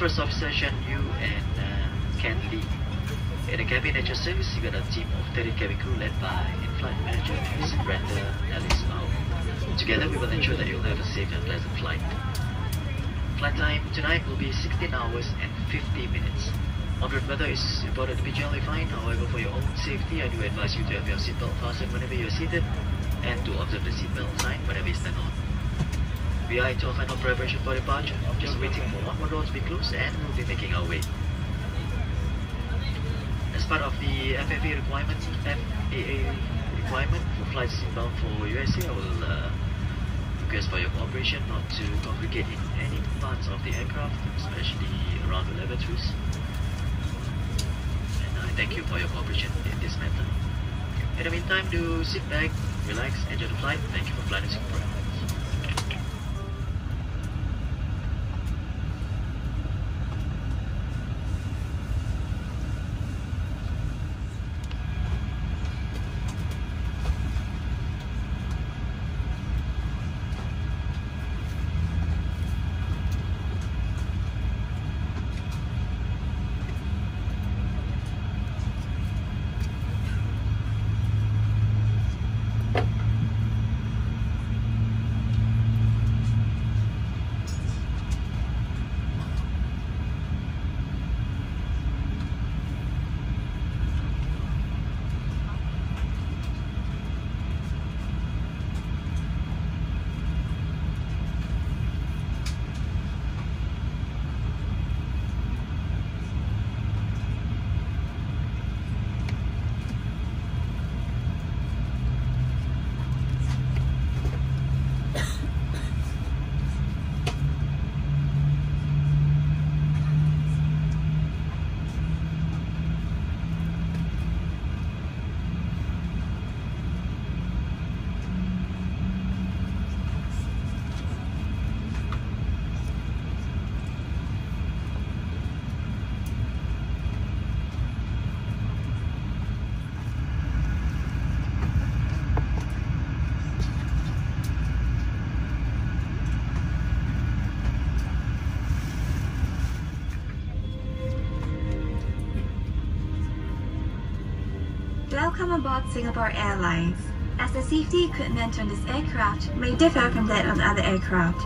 First Shan Yu and uh, Ken Lee. In the cabin at your service, you got a team of 30 cabin crew led by in-flight manager Ms. Brenda Alice Mao. Together, we will ensure that you'll have a safe and pleasant flight. Flight time tonight will be 16 hours and 50 minutes. Moderate weather is reported to be generally fine. However, for your own safety, I do advise you to have your seatbelt fastened whenever you're seated and to observe the seatbelt sign whenever you stand on. We are into our final preparation for departure. Just waiting for one more door to be closed and we'll be making our way. As part of the FAA requirement, FAA requirement for flights inbound for USA, I will uh, request for your cooperation not to congregate in any parts of the aircraft, especially around the lavatories. And I thank you for your cooperation in this matter. In the meantime, do sit back, relax, enjoy the flight. Thank you for flying Singapore. Welcome aboard Singapore Airlines. As the safety equipment on this aircraft may differ from that on other aircraft,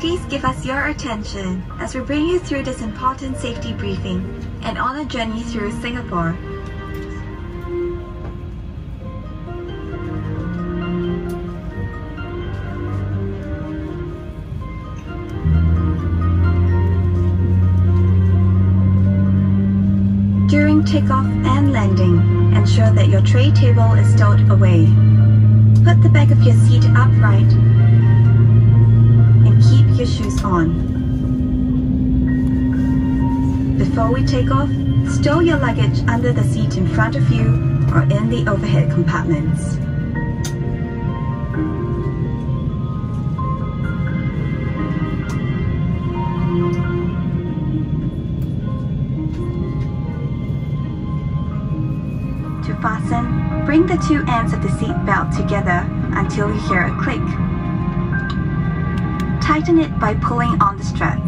please give us your attention as we bring you through this important safety briefing and on a journey through Singapore. During takeoff and landing, ensure that your tray table is stowed away. Put the back of your seat upright and keep your shoes on. Before we take off, stow your luggage under the seat in front of you or in the overhead compartments. Two ends of the seat belt together until you hear a click. Tighten it by pulling on the strap.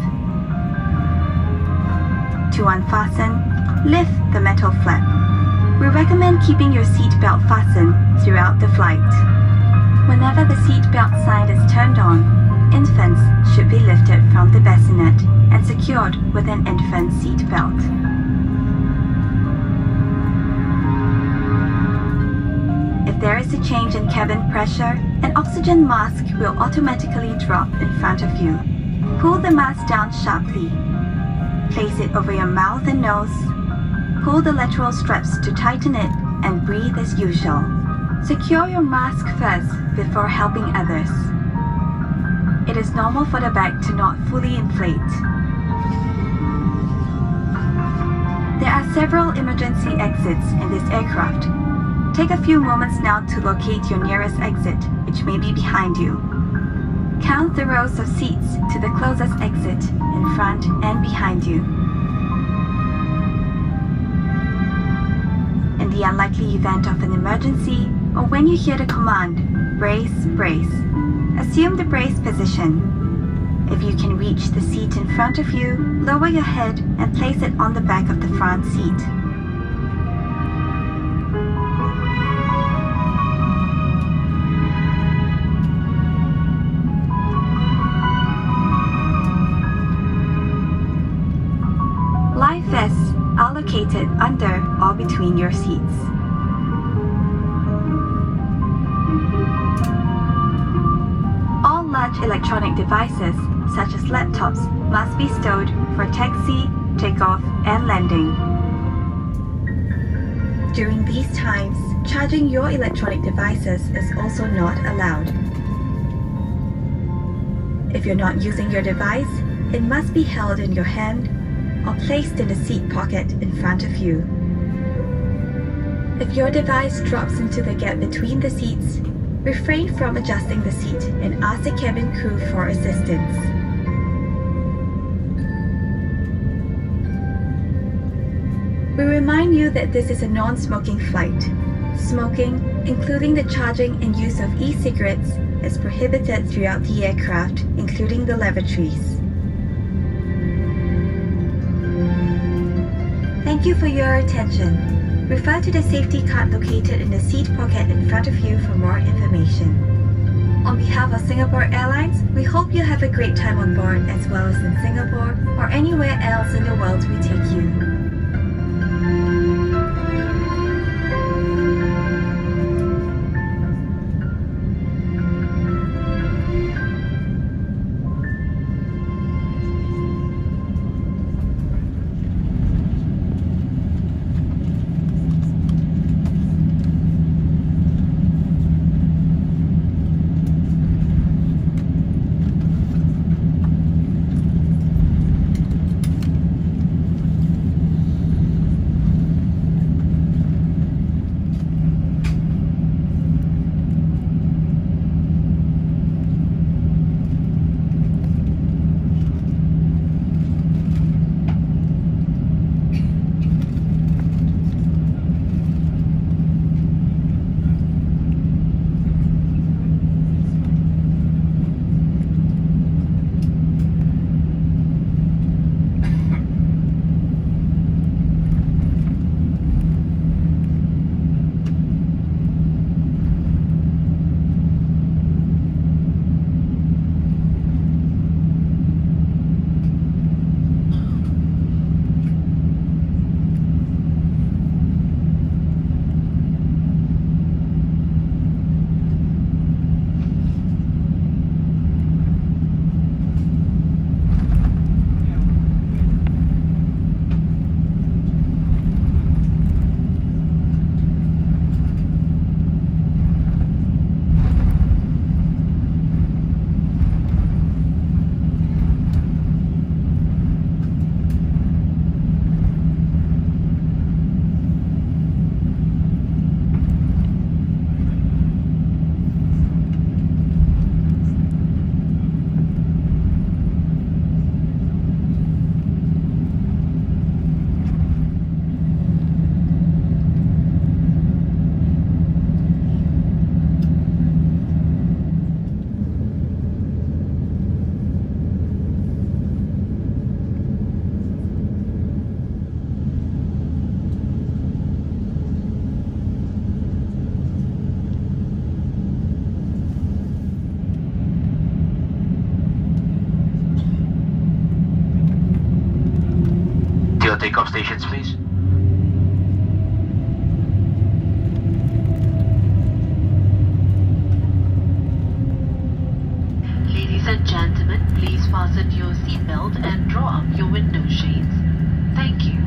To unfasten, lift the metal flap. We recommend keeping your seat belt fastened throughout the flight. Whenever the seat belt sign is turned on, infants should be lifted from the bassinet and secured with an infant seat belt. In cabin pressure, an oxygen mask will automatically drop in front of you. Pull the mask down sharply. Place it over your mouth and nose. Pull the lateral straps to tighten it and breathe as usual. Secure your mask first before helping others. It is normal for the bag to not fully inflate. There are several emergency exits in this aircraft. Take a few moments now to locate your nearest exit, which may be behind you. Count the rows of seats to the closest exit in front and behind you. In the unlikely event of an emergency, or when you hear the command, brace, brace, assume the brace position. If you can reach the seat in front of you, lower your head and place it on the back of the front seat. Between your seats. All large electronic devices, such as laptops, must be stowed for taxi, takeoff, and landing. During these times, charging your electronic devices is also not allowed. If you're not using your device, it must be held in your hand or placed in the seat pocket in front of you. If your device drops into the gap between the seats, refrain from adjusting the seat and ask the cabin crew for assistance. We remind you that this is a non-smoking flight. Smoking, including the charging and use of e-cigarettes, is prohibited throughout the aircraft, including the lavatories. Thank you for your attention. Refer to the safety card located in the seat pocket in front of you for more information. On behalf of Singapore Airlines, we hope you have a great time on board as well as in Singapore or anywhere else in the world we take you. Takeoff stations, please. Ladies and gentlemen, please fasten your seatbelt and draw up your window shades. Thank you.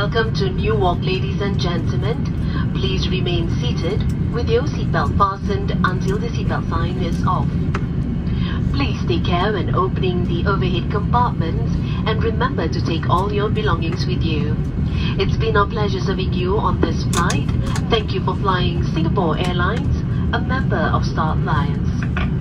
Welcome to Newark, ladies and gentlemen. Please remain seated with your seatbelt fastened until the seatbelt sign is off. Please take care when opening the overhead compartments and remember to take all your belongings with you. It's been our pleasure serving you on this flight. Thank you for flying Singapore Airlines, a member of Star Alliance.